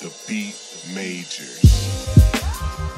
The Beat Majors.